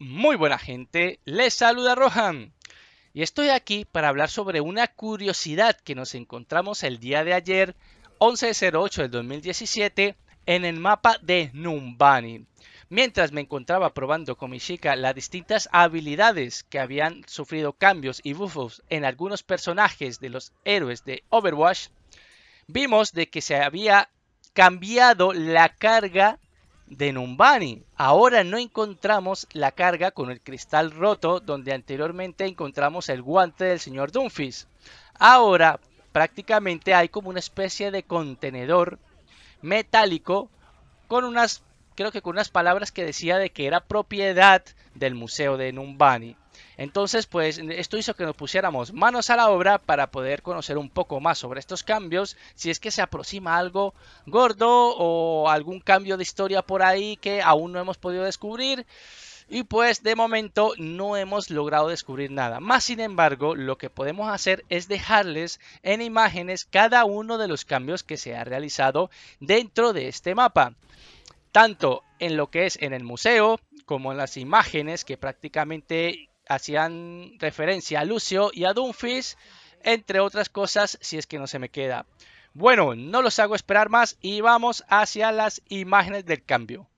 Muy buena gente, les saluda Rohan. Y estoy aquí para hablar sobre una curiosidad que nos encontramos el día de ayer, 11.08 del 2017, en el mapa de Numbani. Mientras me encontraba probando con mi chica las distintas habilidades que habían sufrido cambios y buffos en algunos personajes de los héroes de Overwatch, vimos de que se había cambiado la carga de Numbani. Ahora no encontramos la carga con el cristal roto donde anteriormente encontramos el guante del señor Dunfis. Ahora prácticamente hay como una especie de contenedor metálico con unas creo que con unas palabras que decía de que era propiedad del museo de Numbani. Entonces, pues esto hizo que nos pusiéramos manos a la obra para poder conocer un poco más sobre estos cambios, si es que se aproxima algo gordo o algún cambio de historia por ahí que aún no hemos podido descubrir. Y pues de momento no hemos logrado descubrir nada. Más sin embargo, lo que podemos hacer es dejarles en imágenes cada uno de los cambios que se ha realizado dentro de este mapa. Tanto en lo que es en el museo como en las imágenes que prácticamente hacían referencia a Lucio y a Dunfis, entre otras cosas, si es que no se me queda. Bueno, no los hago esperar más y vamos hacia las imágenes del cambio.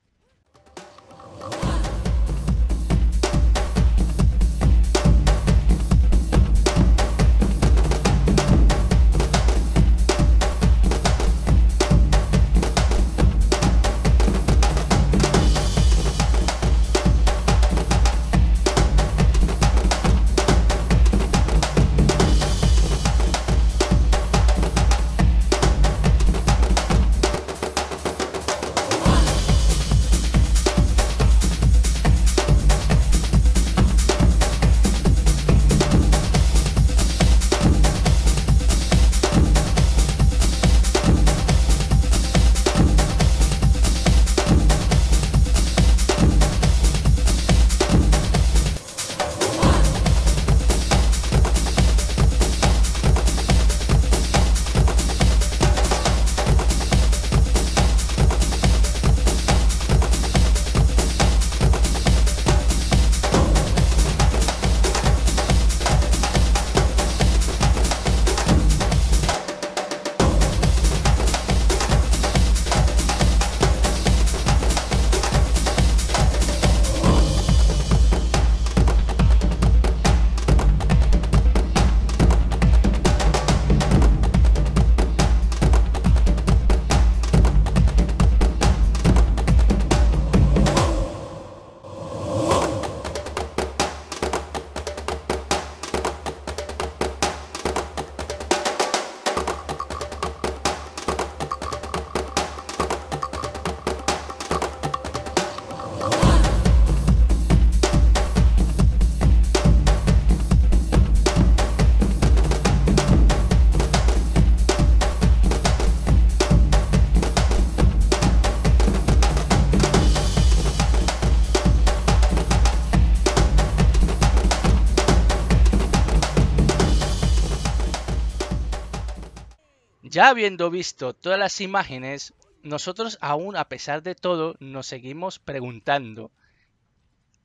Ya habiendo visto todas las imágenes, nosotros aún a pesar de todo nos seguimos preguntando,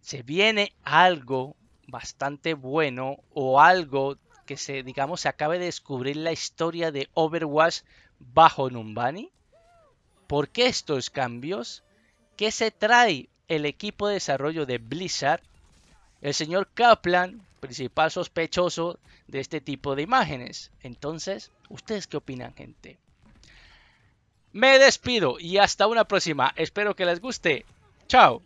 ¿se viene algo bastante bueno o algo que se, digamos, se acabe de descubrir la historia de Overwatch bajo Numbani? ¿Por qué estos cambios? ¿Qué se trae el equipo de desarrollo de Blizzard? El señor Kaplan principal sospechoso de este tipo de imágenes. Entonces, ¿ustedes qué opinan, gente? Me despido y hasta una próxima. Espero que les guste. Chao.